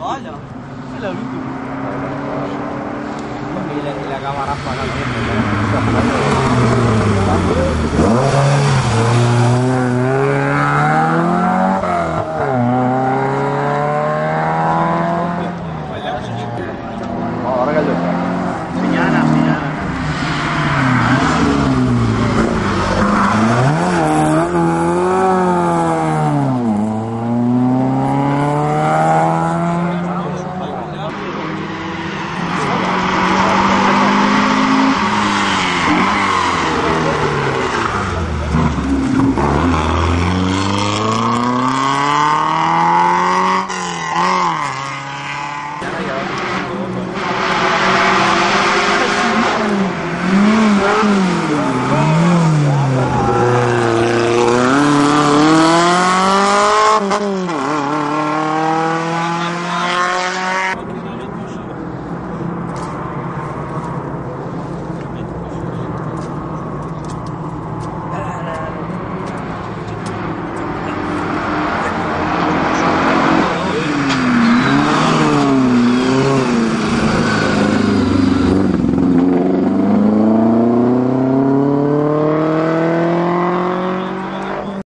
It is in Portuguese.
Olha. bilang gitu. Bila ila kamar apa kalau 加油！